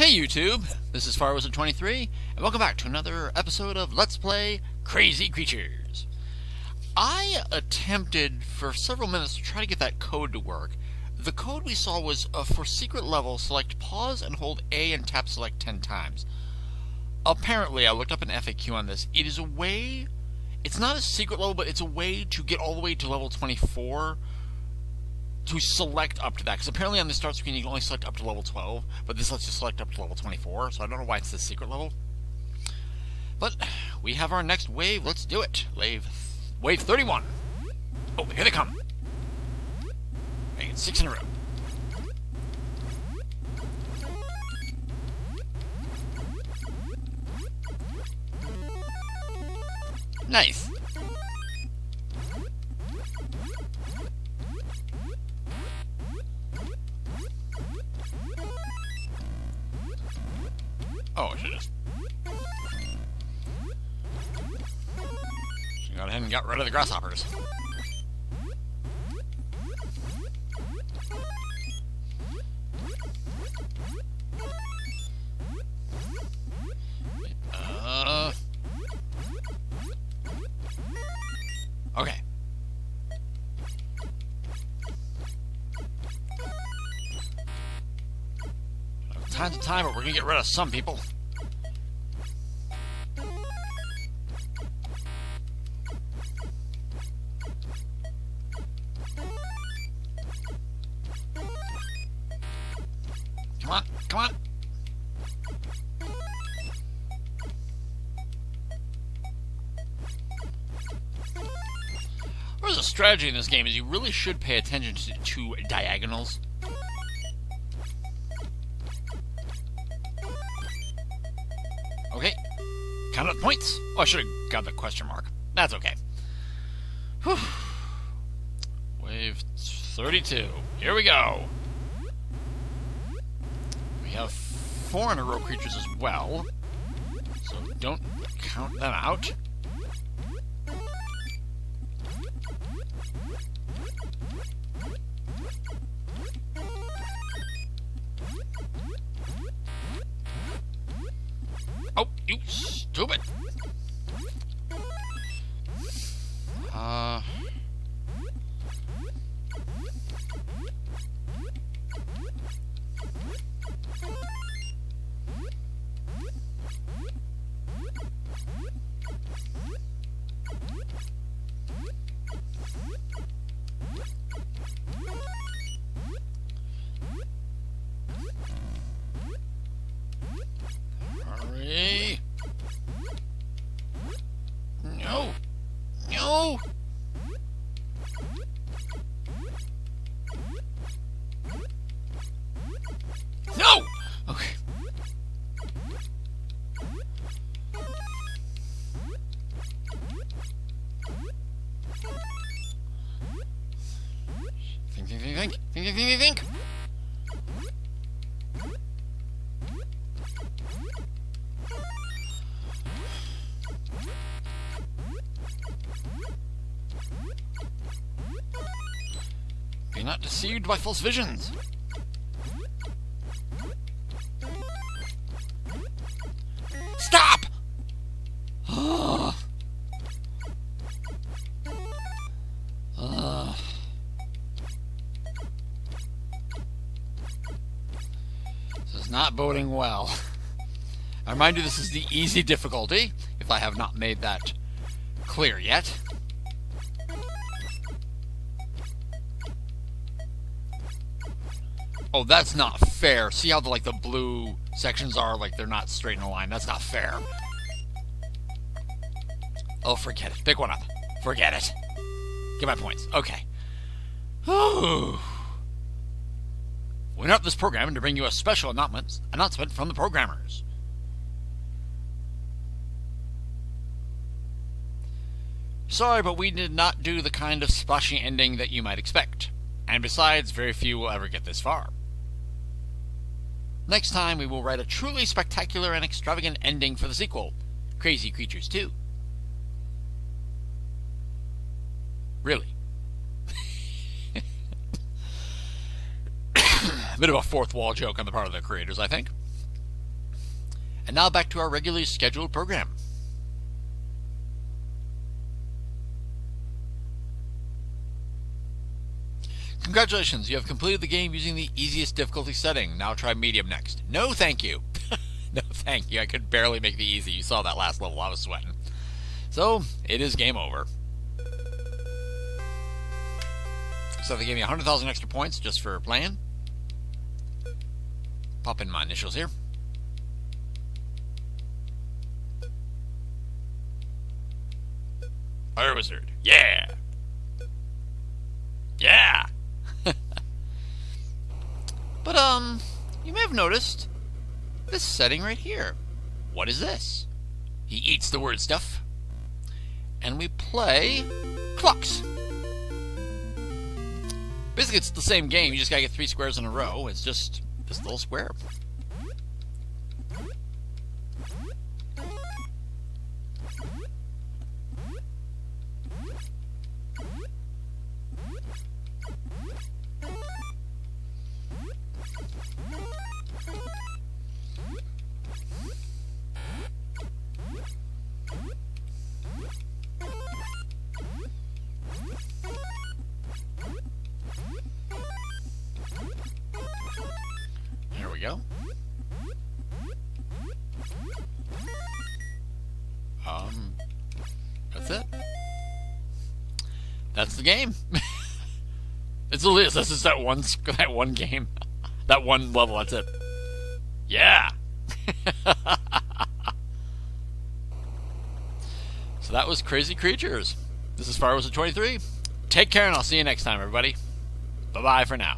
Hey YouTube, this is Firewizard23, and welcome back to another episode of Let's Play Krazy Kreatures. I attempted for several minutes to try to get that code to work. The code we saw was uh, for secret level, select pause and hold A and tap select 10 times. Apparently, I looked up an FAQ on this. It is a way, it's not a secret level, but it's a way to get all the way to level 24 to select up to that. Because apparently on the start screen you can only select up to level 12, but this lets you select up to level 24, so I don't know why it's the secret level. But we have our next wave. Let's do it. Wave, wave 31. Oh, here they come. It six in a row. Nice. Oh, I should just... Should got ahead and got rid of the grasshoppers. Uh... Okay. Time to time, but we're gonna get rid of some people. Come on, come on. There's a strategy in this game is you really should pay attention to, to diagonals. Up the points. Oh, I should have got the question mark. That's okay. Whew. Wave 32. Here we go. We have four in a row creatures as well. So don't count them out. Oh, you stupid! Think, think. Be not deceived by false visions. Stop! Ah! Not boding well. I remind you this is the easy difficulty, if I have not made that clear yet. Oh, that's not fair. See how the, like the blue sections are like they're not straight in a line. That's not fair. Oh, forget it. Pick one up. Forget it. Get my points. Okay. Whew. We interrupt this program to bring you a special announcement announcement from the programmers. Sorry, but we did not do the kind of splashy ending that you might expect. And besides, very few will ever get this far. Next time, we will write a truly spectacular and extravagant ending for the sequel, Krazy Kreatures 2. Really. Bit of a fourth wall joke on the part of the creators, I think. And now back to our regularly scheduled program. Congratulations, you have completed the game using the easiest difficulty setting. Now try medium next. No, thank you. no, thank you. I could barely make the easy. You saw that last level. I was sweating. So, it is game over. So they gave me 100,000 extra points just for playing. Pop in my initials here. Fire Wizard. Yeah! Yeah! but, um, you may have noticed this setting right here. What is this? He eats the word stuff. And we play clocks. Basically, it's the same game. You just gotta get three squares in a row. It's just this little we go. Um, that's it. That's the game. it's list. This is that one that one game, that one level. That's it. Yeah. so that was Krazy Kreatures. This is Firewizard23. Take care, and I'll see you next time, everybody. Bye bye for now.